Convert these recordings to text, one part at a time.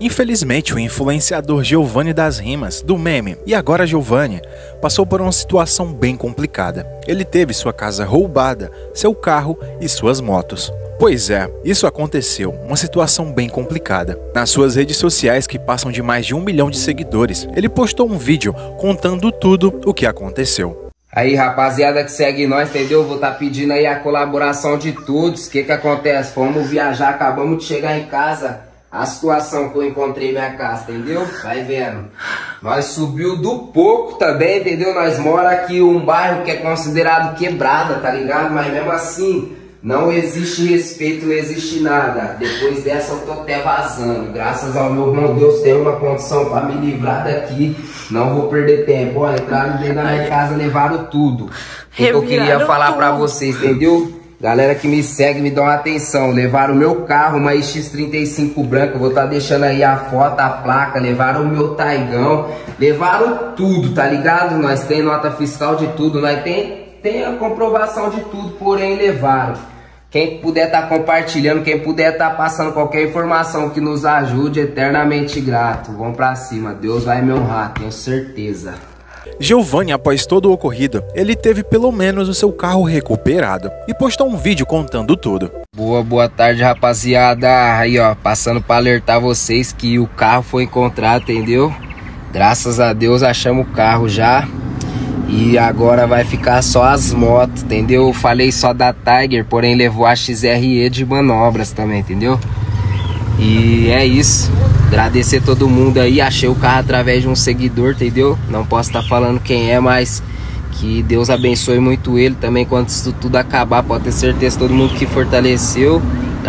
Infelizmente, o influenciador Giovanni das Rimas, do meme, e agora Giovanni, passou por uma situação bem complicada. Ele teve sua casa roubada, seu carro e suas motos. Pois é, isso aconteceu, uma situação bem complicada. Nas suas redes sociais, que passam de mais de um milhão de seguidores, ele postou um vídeo contando tudo o que aconteceu. Aí, rapaziada que segue nós, entendeu? Vou estar tá pedindo aí a colaboração de todos. O que que acontece? Fomos viajar, acabamos de chegar em casa. A situação que eu encontrei minha casa, entendeu? Vai vendo. Nós subiu do pouco também, entendeu? Nós mora aqui um bairro que é considerado quebrada, tá ligado? Mas mesmo assim, não existe respeito, não existe nada. Depois dessa eu tô até vazando. Graças ao meu bom Deus, tem uma condição para me livrar daqui. Não vou perder tempo. Ó, entraram dentro da minha casa, levaram tudo. O que eu queria falar para vocês, entendeu? Galera que me segue, me dá uma atenção. Levaram o meu carro, uma X35 branca. Vou estar tá deixando aí a foto, a placa. Levaram o meu Taigão. Levaram tudo, tá ligado? Nós tem nota fiscal de tudo. Nós tem tem a comprovação de tudo, porém levaram. Quem puder estar tá compartilhando, quem puder estar tá passando qualquer informação que nos ajude, eternamente grato. Vamos pra cima, Deus vai me honrar, tenho certeza. Giovanni, após todo o ocorrido, ele teve pelo menos o seu carro recuperado e postou um vídeo contando tudo. Boa, boa tarde, rapaziada. Aí, ó, passando para alertar vocês que o carro foi encontrado, entendeu? Graças a Deus achamos o carro já. E agora vai ficar só as motos, entendeu? Eu falei só da Tiger, porém levou a XRE de manobras também, entendeu? E é isso. Agradecer todo mundo aí. Achei o carro através de um seguidor, entendeu? Não posso estar tá falando quem é, mas que Deus abençoe muito ele também quando isso tudo acabar. Pode ter certeza todo mundo que fortaleceu,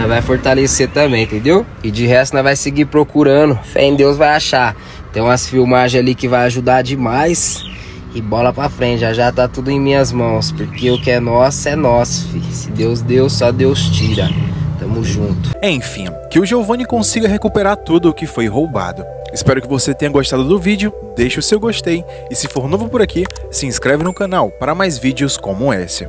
vai fortalecer também, entendeu? E de resto nós vai seguir procurando. Fé em Deus vai achar. Tem umas filmagens ali que vai ajudar demais. E bola pra frente, já já tá tudo em minhas mãos. Porque o que é nosso é nosso, fi. Se Deus deu, só Deus tira. Tamo junto. Enfim, que o Giovanni consiga recuperar tudo o que foi roubado. Espero que você tenha gostado do vídeo, deixe o seu gostei e se for novo por aqui, se inscreve no canal para mais vídeos como esse.